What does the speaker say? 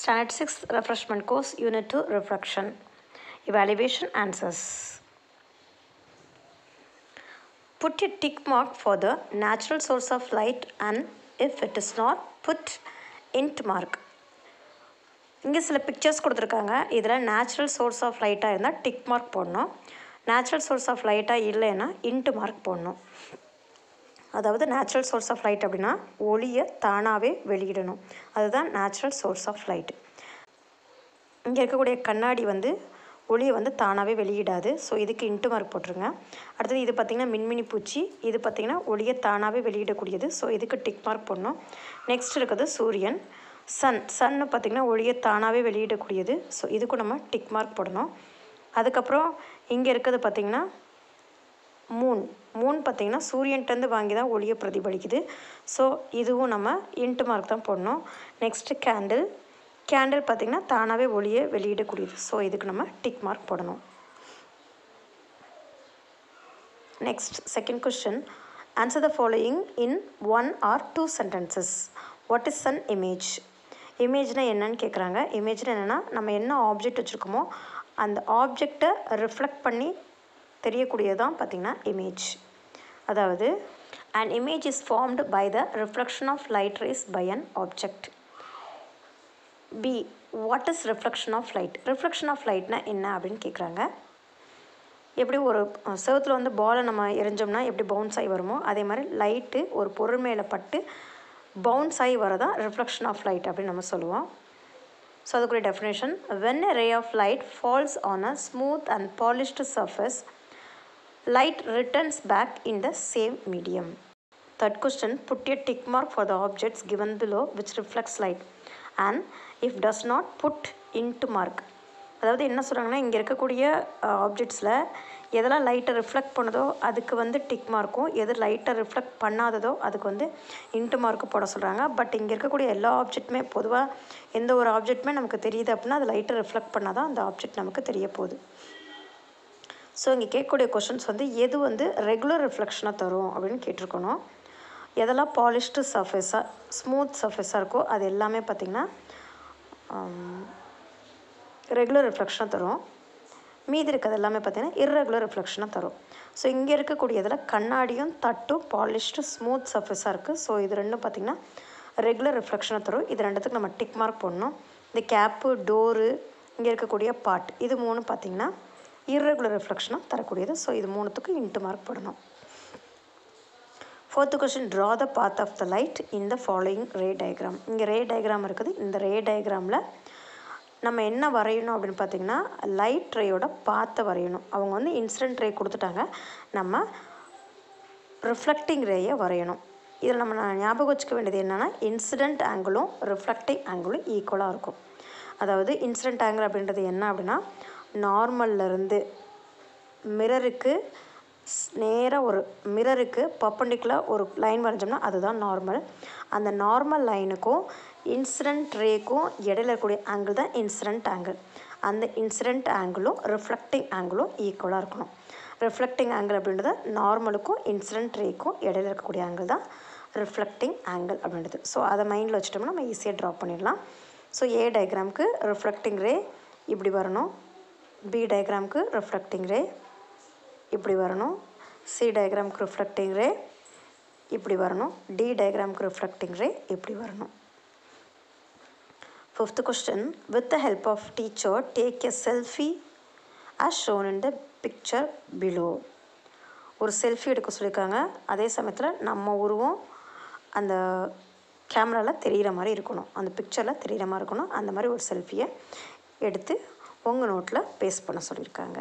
Standard 6 Refreshment Course Unit 2 Refraction Evaluation Answers Put a tick mark for the natural source of light and if it is not put int mark இங்கே சில pictures கொடுத்துருக்காங்க இதில் natural source of லைட்டாக இருந்தால் tick mark போடணும் natural source of லைட்டாக இல்லைன்னா into mark போடணும் அதாவது நேச்சுரல் சோர்ஸ் ஆஃப் லைட் அப்படின்னா ஒளியை தானாகவே வெளியிடணும். அதுதான் நேச்சுரல் சோர்ஸ் ஆஃப் லைட் இங்கே இருக்கக்கூடிய கண்ணாடி வந்து ஒளியை வந்து தானாகவே வெளியிடாது. ஸோ இதுக்கு இன்ட்டு மார்க் போட்டுருங்க. அடுத்தது இது பார்த்திங்கன்னா மின்மினி பூச்சி. இது பார்த்திங்கன்னா ஒளியை தானாகவே வெளியிடக்கூடியது. ஸோ இதுக்கு டிக் மார்க் போடணும். நெக்ஸ்ட் இருக்கிறது சூரியன். சன் சன்னு பார்த்திங்கன்னா ஒளியை தானாகவே வெளியிடக்கூடியது. ஸோ இதுக்கும் நம்ம டிக் மார்க் போடணும். அதுக்கப்புறம் இங்கே இருக்கிறது பார்த்திங்கன்னா மூன் மூன் பார்த்திங்கன்னா சூரியன்ட்டேருந்து வாங்கி தான் ஒளியை பிரதிபலிக்குது. ஸோ இதுவும் நம்ம இன்ட்டு மார்க் தான் போடணும். நெக்ஸ்ட்டு கேண்டில் கேண்டில் பார்த்திங்கன்னா தானாகவே ஒளியை வெளியிடக்கூடியது. ஸோ இதுக்கு நம்ம டிக் மார்க் போடணும். Next second question answer the following in one or two sentences what is an image இமேஜ்னால் என்னன்னு கேட்குறாங்க இமேஜ்னால் என்னென்னா நம்ம என்ன ஆப்ஜெக்ட் வச்சுருக்கோமோ அந்த ஆப்ஜெக்டை ரிஃப்ளெக்ட் பண்ணி தெரியக்கூடியதான் பார்த்திங்கன்னா இமேஜ் அதாவது and image is formed by the reflection of light rays by an object B what is reflection of light reflection of லைட்னா என்ன அப்படின்னு கேட்குறாங்க எப்படி ஒரு செவத்தில் வந்து பாலை நம்ம எரிஞ்சோம்னா எப்படி பவுன்ஸ் ஆகி வருமோ அதே மாதிரி லைட்டு ஒரு பொருள் மேலே பட்டு பவுன்ஸ் ஆகி வரதான் ரிஃப்ளெக்ஷன் ஆஃப் லைட் அப்படின்னு நம்ம சொல்லுவோம். ஸோ அதுக்குரிய definition when ray of light falls on a smooth and polished surface light returns back in the same medium Third question, put a tick mark for the objects given below which reflects light. And if does not put into mark. அதாவது என்ன சொல்கிறாங்கன்னா இங்கே இருக்கக்கூடிய ஆப்ஜெக்ட்ஸில் எதெல்லாம் லைட்டை reflect பண்ணுதோ அதுக்கு வந்து டிக் மார்க்கும் எது லைட்டை ரிஃப்ளெக்ட் பண்ணாததோ அதுக்கு வந்து இன்ட்டு மார்க்கு போட சொல்கிறாங்க பட் இங்கே இருக்கக்கூடிய எல்லா ஆப்ஜெக்ட்டுமே பொதுவாக எந்த ஒரு ஆப்ஜெக்ட்டுமே நமக்கு தெரியுது அப்படின்னா அது லைட்டை ரிஃப்ளெக்ட் பண்ணால் தான் அந்த ஆப்ஜெக்ட் நமக்கு தெரிய போகுது. ஸோ இங்கே கேட்கக்கூடிய கொஷின்ஸ் வந்து எது வந்து ரெகுலர் ரிஃப்ளெக்ஷனாக தரும் அப்படின்னு கேட்டிருக்கணும். எதெல்லாம் பாலிஷ்டு சர்ஃபேஸாக ஸ்மூத் சர்ஃபேஸாக இருக்கோ அது எல்லாமே பார்த்திங்கன்னா ரெகுலர் um, ரிஃப்ளெக்ஷனாக தரும். மீதி இருக்கிறது எல்லாமே பார்த்திங்கன்னா இர்ரெகுலர் ரிஃப்ளெக்ஷனாக தரும். ஸோ இங்கே இருக்கக்கூடியதில் கண்ணாடியும் தட்டும் பாலிஷ்டு ஸ்மூத் சர்ஃபேஸாக இருக்குது ஸோ இது ரெண்டும் பார்த்திங்கன்னா ரெகுலர் ரிஃப்ளெக்ஷனாக தரும். இது ரெண்டுத்துக்கு நம்ம டிக் மார்க் போடணும். இந்த கேப்பு டோரு இங்கே இருக்கக்கூடிய பாட் இது மூணு பார்த்திங்கன்னா இர்ரெகுலர் ரிஃப்ளெக்ஷனாக தரக்கூடியது. ஸோ இது மூணுத்துக்கும் இன்ட்டு மார்க் போடணும். Fourth question draw the path of the light in the following ray diagram இங்கே ரே டயக்ராம் இருக்குது. இந்த ரே டயக்ராமில் நம்ம என்ன வரையணும் அப்படின்னு பார்த்தீங்கன்னா லைட் ரேயோட பாத்தை வரையணும். அவங்க வந்து இன்சிடென்ட் ரே கொடுத்துட்டாங்க. நம்ம ரிஃப்ளெக்டிங் ரேயை வரையணும். இதில் நம்ம ஞாபகம் வச்சுக்க வேண்டியது என்னென்னா இன்சிடென்ட் ஆங்கிளும் ரிஃப்ளெக்டிங் ஆங்கிளும் ஈக்குவலாக இருக்கும். அதாவது இன்சிடென்ட் ஆங்கிள் அப்படின்றது என்ன அப்படின்னா நார்மல்லேருந்து மிரருக்கு நேராக ஒரு மிரருக்கு பப்பண்டிகுலர் ஒரு லைன் வரைஞ்சோம்னா அதுதான் நார்மல் அந்த நார்மல் லைனுக்கும் இன்சிடென்ட் ரேக்கும் இடையில இருக்கக்கூடிய ஆங்கிள் தான் இன்சிடென்ட் ஆங்கிள் அந்த இன்சிடென்ட் ஆங்கிளும் ரிஃப்ளெக்டிங் ஆங்கிளும் ஈக்குவலாக இருக்கணும். ரிஃப்ளெக்டிங் ஆங்கிள் அப்படின்றது நார்மலுக்கும் இன்சிடென்ட் ரேக்கும் இடையில இருக்கக்கூடிய ஆங்கிள் தான் ரிஃப்ளெக்டிங் ஆங்கிள் அப்படின்றது. ஸோ அதை மைண்டில் வச்சுட்டோம்னா நம்ம ஈஸியாக ட்ரா பண்ணிடலாம். ஸோ ஏ டயக்ராமுக்கு ரிஃப்ளெக்டிங் ரே இப்படி வரணும். பி டயக்ராமுக்கு ரிஃப்ளெக்டிங் ரே இப்படி வரணும். சி டயக்ராமுக்கு ரிஃப்ளெக்டிங் ரே இப்படி வரணும். டி டயக்ராமுக்கு ரிஃப்ளெக்டிங் ரே இப்படி வரணும். Fifth question with the help of teacher take a selfie as shown in the picture below ஒரு செல்ஃபி எடுக்க சொல்லியிருக்காங்க. அதே சமயத்தில் நம்ம உருவம் அந்த கேமராவில் தெரிகிற மாதிரி இருக்கணும். அந்த பிக்சரில் தெரிகிற மாதிரி இருக்கணும். அந்த மாதிரி ஒரு செல்ஃபியை எடுத்து உங்கள் நோட்டில் பேஸ்ட் பண்ண சொல்லியிருக்காங்க